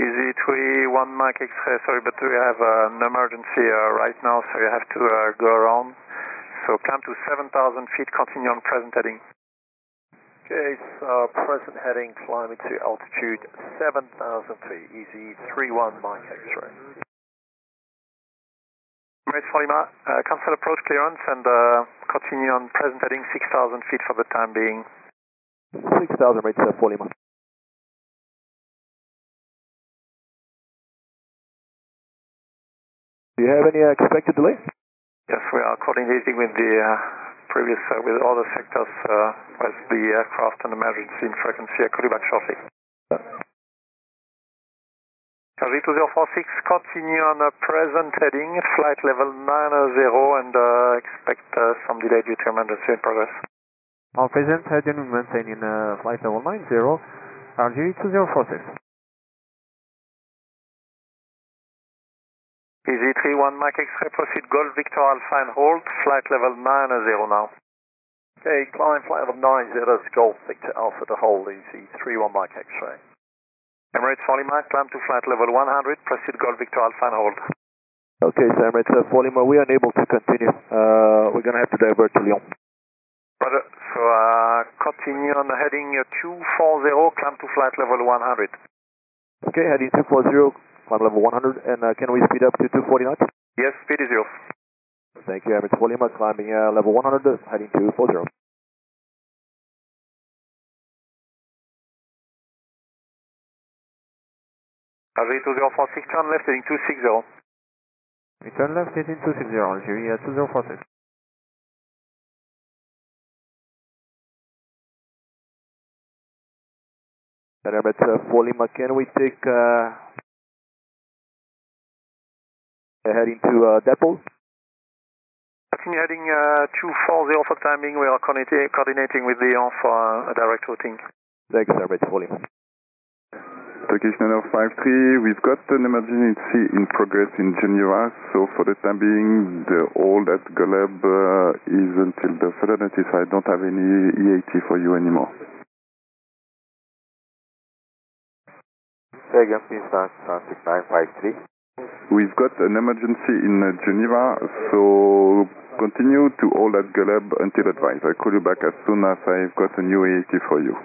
Easy 3, 1 Mike X-ray, sorry, but we have an emergency uh, right now, so you have to uh, go around. So climb to 7,000 feet, continue on present heading. Okay, so present heading, climbing to altitude 7,000 feet, easy 3-1 Mike X-ray. Emirates for Lima, uh, cancel approach clearance and uh, continue on present heading 6,000 feet for the time being. 6,000 rates uh, for Lima. Do you have any uh, expected delay? Yes, we are coordinating with the uh, previous, uh, with all the sectors, uh, with the aircraft and emergency in frequency. I'll call you back shortly. Charlie 2046, continue on a present heading, flight level 90 and uh, expect uh, some delay due to emergency in progress. Our present heading, maintaining uh, flight level 90, RG 2046. Easy 31 Mike X-ray, proceed Golf Victor Alpha and hold, flight level 90 now. Okay, climb flight level 90, that's Golf Victor Alpha to hold, easy 3-1 Mike X-ray. Emirates for Lima, climb to flight level 100, proceed Golf Victor Alpha and hold. Okay, so Emirates uh, for Lima, we are unable to continue. Uh, we're going to have to divert to Lyon. Roger, so uh, continue on heading uh, 240, climb to flight level 100. Okay, heading 240, climb level 100, and uh, can we speed up to 240 knots? Yes, speed is yours. Thank you, for Lima, climbing uh, level 100, heading 240. RG 2046, turn left heading 260. Return left heading 260, Algeria 2046. And Emirates uh, for Lima, can we take uh, heading to uh, Depot? Continue heading uh, 240 for time being. We are coordinating, coordinating with Lyon for uh, a direct routing. Thanks, Emirates for Lima. Turkish Nano 53, we've got an emergency in progress in Geneva, so for the time being, the hold at Goleb uh, is until the further notice. I don't have any EAT for you anymore. Say again, please, uh, 6953. We've got an emergency in uh, Geneva, so continue to hold at Goleb until advised. I'll call you back as soon as I've got a new EAT for you.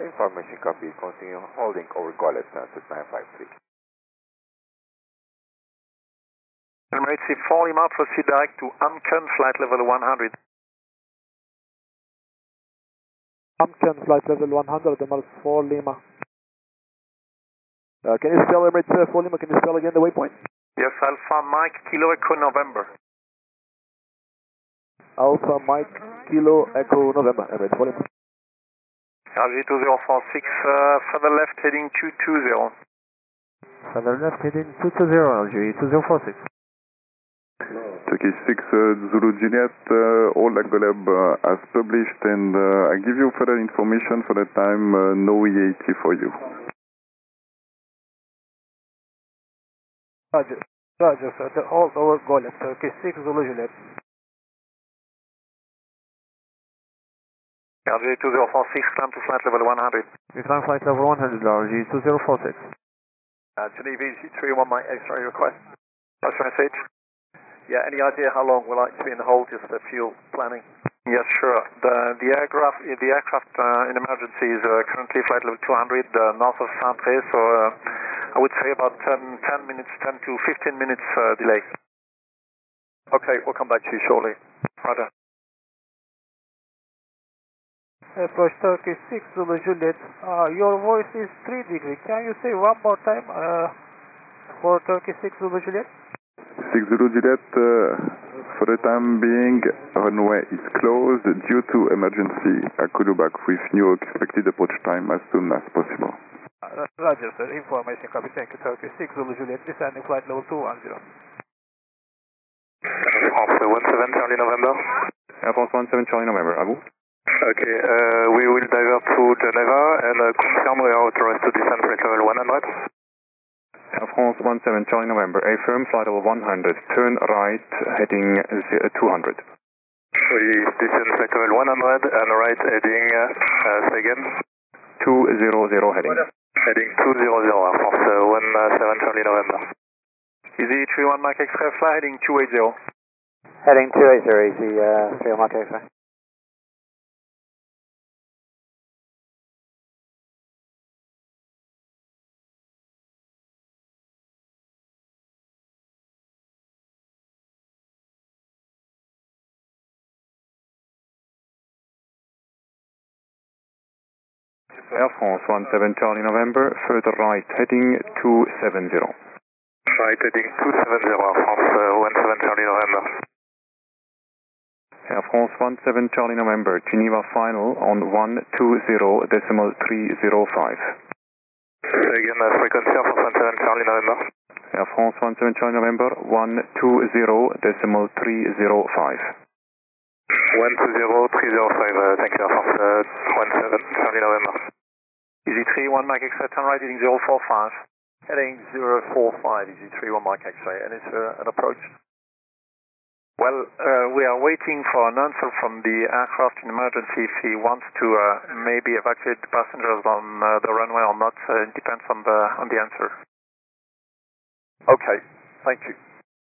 Information copy. Continue holding over Goleb, uh, 6953. Emirates for Lima, proceed direct to Amken, flight level 100. Amken, flight level 100, Emirates for Lima. Uh, can you spell Emirates uh, for Lima? Can you spell again the waypoint? Yes, Alpha Mike Kilo Echo November. Alpha Mike Kilo Echo November, Emirates for Lima. RG 2046, uh, further left heading 220. Further left heading 220, Algeria 2046. Turkish 6 uh, Zulu Juliet, uh, all at uh, as published, and uh, I give you further information for the time, uh, no EAT for you. Roger, Roger, sir. The hold over Goleb, Turkish 6 Zulu Juliet. RG 2046, climb to flight level 100. We climb flight level 100, Algeria 2046. Uh, Geneva Easy 3-1 Mike X-ray request. What's your message? Yeah, any idea how long we'll like to be in the hold just for fuel planning? Yes, sure. The the aircraft the aircraft uh, in emergency is uh, currently flight level 200 uh, north of Saint-Tropez, so uh, I would say about 10, 10 minutes, 10 to 15 minutes uh, delay. Okay, we'll come back to you shortly. Roger. Approach Turkish 6 Zulu Juliet. Uh, your voice is 3 degree. Can you say one more time uh, for Turkish 6 Zulu Juliet? 6 Zulu Juliet, uh, for the time being, runway is closed due to emergency. I'll call you back with new expected approach time as soon as possible. Uh, Roger, sir. Information copy. Thank you, Turkish 6 Zulu Juliet. Descending flight level 210. France 17 Charlie November. Air France 17 Charlie November, à vous Okay, uh, we will divert to Geneva and uh, confirm we are authorized to descend flight level 100. Air France 17 Charlie November, affirm flight level 100, turn right heading 200. We descend flight level 100 and right heading, uh, uh, say again. 200 heading. Heading 200, Air France uh, 17 Charlie November. Easy 31 Mike X-ray, fly heading 280. Heading 280, easy uh, 3 Mike X-ray. Air France 17 Charlie November, further right, heading 270. Right, heading 270, Air France uh, 17 Charlie November. Air France 17 Charlie November, Geneva final on 120 decimal 305. Say again, uh, frequency Air France 17 Charlie November. Air France 17 Charlie November, 120 decimal 305. 120, 305, uh, thank you, Air France uh, 17 Charlie November. Easy 31 Mike X-ray, turn right heading 045. Heading 045, easy 31 Mike X-ray, and it's uh, an approach. Well, uh, we are waiting for an answer from the aircraft in emergency if he wants to uh, maybe evacuate the passengers on uh, the runway or not. Uh, it depends on the on the answer. Okay, thank you.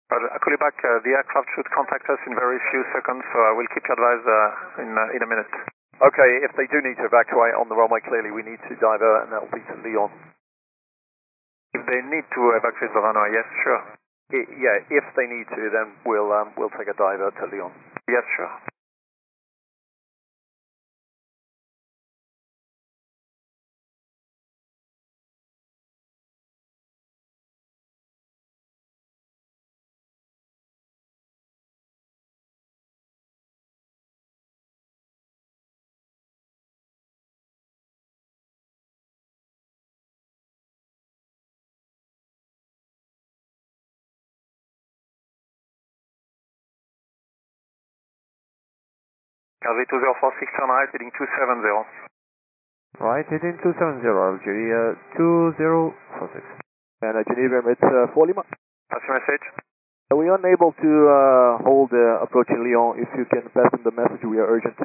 But I'll call you back. Uh, the aircraft should contact us in very few seconds, so I will keep you advised uh, in uh, in a minute. Okay, if they do need to evacuate on the runway, clearly we need to divert, and that will be to Lyon. If they need to evacuate the runway, yes, sure. I, yeah, if they need to, then we'll um, we'll take a divert to Lyon. Yes, sure. LV 2046 turn right heading 270. Right, heading 270, Algeria 2046. And uh, Geneva, it's uh, 4 Lima. Pass your message. Are we unable to uh, hold uh, approach in Lyon? If you can pass them the message, we are urgent.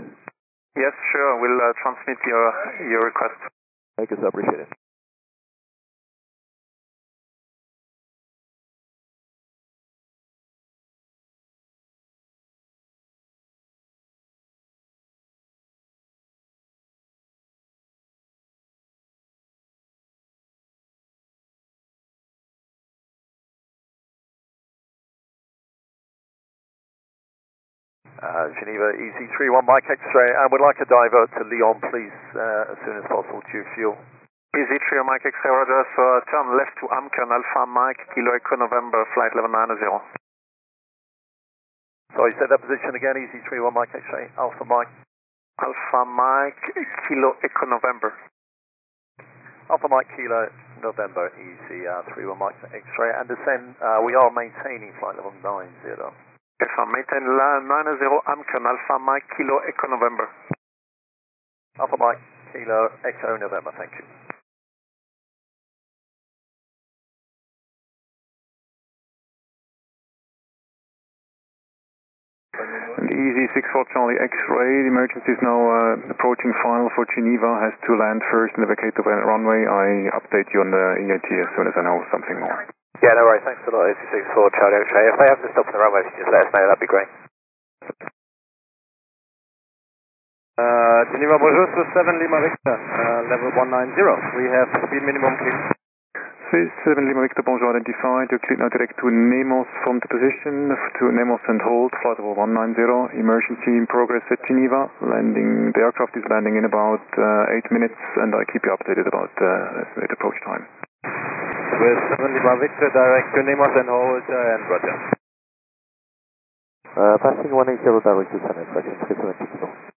Yes, sure. We'll uh, transmit your your request. Thank you, sir. Appreciate it. Uh, Geneva Easy 31 Mike X-ray, and would like a divert to Lyon, please, uh, as soon as possible, due fuel. Easy 3 Mike X-ray, Roger. So uh, turn left to Amken, Alpha Mike, Kilo Echo November, flight 1190. Sorry, say that position again, Easy 31 Mike X-ray, Alpha Mike. Alpha Mike, Kilo Echo November. Alpha Mike Kilo November, Easy 31 Mike X-ray, and descend, uh, we are maintaining flight level 90. Sir. Maintain line 90 Amken, Alpha Mike, Kilo Echo November. Alpha Mike Kilo Echo November, thank you. And Easy 64 Charlie X-ray, the emergency is now uh, approaching final for Geneva, has to land first and evacuate the runway. I update you on the EAT as soon as I know something more. Yeah, no worries. Thanks a lot, Easy 64 Charlie X-ray. If they have to stop on the runway, if you just let us know, that'd be great. Uh, Geneva, bonjour, so 7 Lima Victor, uh, level 190. We have speed minimum, please. Swiss 7 Lima Victor, bonjour, identified. You click now direct to Nemos from the position, to Nemos and hold, flight level 190, emergency in progress at Geneva. Landing, the aircraft is landing in about uh, 8 minutes, and I keep you updated about uh, estimated approach time. Swiss 7 Lima Victor, direct to Nemos and hold, and roger. Uh, passing 180 direct to San Antonio, 370 kilo.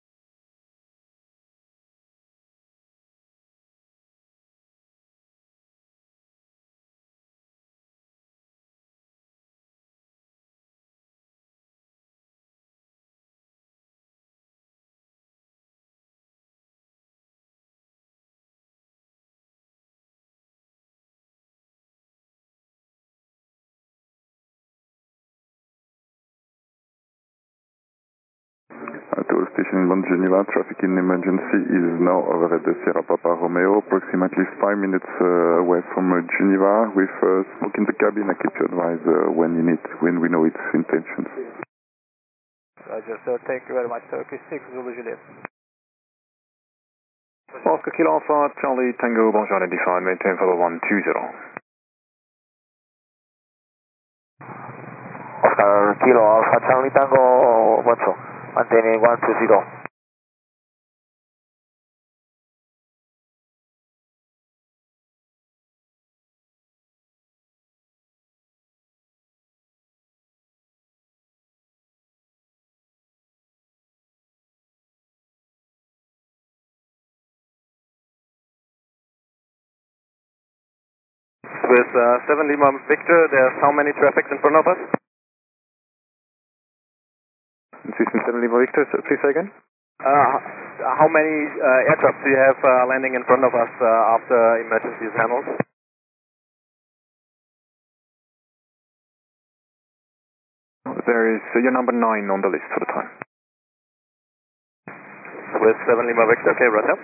To station in Mount Geneva. Traffic in emergency is now over at the Sierra Papa Romeo, approximately 5 minutes uh, away from uh, Geneva with uh, smoke in the cabin. I keep you advised uh, when you need, when we know its intentions. Roger, sir. Thank you very much. Turkish 6 Zulu Juliet. Oscar Kilo Alpha, Charlie Tango, bonjour identified, maintain follow 120. Oscar Kilo Alpha Charlie Tango, what's up? Maintaining 120. Swiss uh, 7 Lima Victor, there's how many traffics in front of us? System 7 Lima Victor, please say again? Uh, how many uh, aircraft do you have uh, landing in front of us uh, after emergency is handled? There is uh, your number 9 on the list for the time. Swiss 7 Lima Victor, okay, right up.